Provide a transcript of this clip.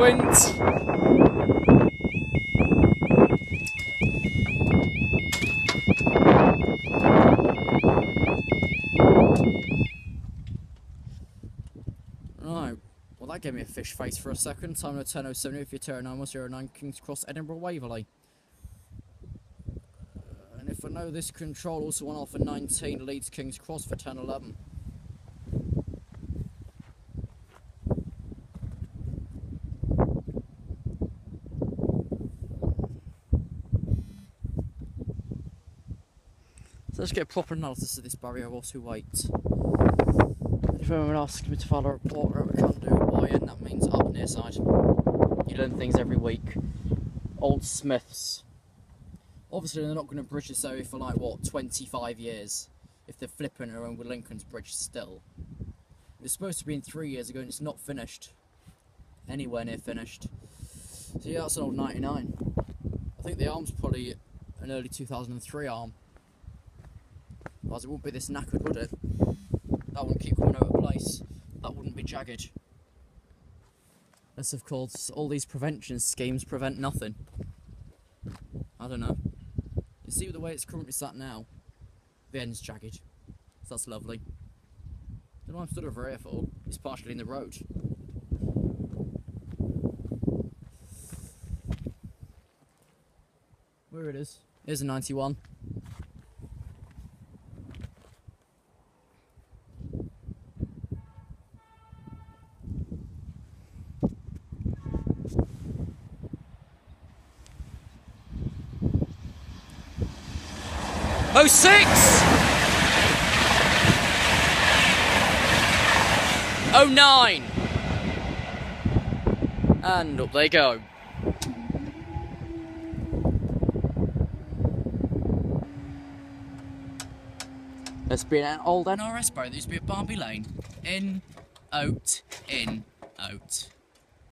wind. Right, well that gave me a fish face for a second. Time to turn 070 if you turn 909 King's Cross, Edinburgh, Waverley. And if I know this control also went off for 19 Leeds King's Cross for 1011. So let's get a proper analysis of this barrier whilst we wait. If anyone asks me to follow a report, I can't do why, and that means up near side. You learn things every week. Old Smiths. Obviously, they're not going to bridge this area for like what 25 years. If they're flipping around with Lincoln's Bridge still. It was supposed to be in three years ago, and it's not finished. Anywhere near finished. So yeah, that's an old 99. I think the arm's probably an early 2003 arm. Otherwise, it wouldn't be this knackered, would it? That wouldn't keep coming out of place. That wouldn't be jagged. Unless, of course, all these prevention schemes prevent nothing. I don't know. You see the way it's currently sat now? The end's jagged. So that's lovely. Don't know I'm stood over here for. It's partially in the road. Where it is. Here's a 91. Oh six! Oh nine! And up they go. There's been an old NRS boat that used to be at Barnby Lane. In, out, in, out.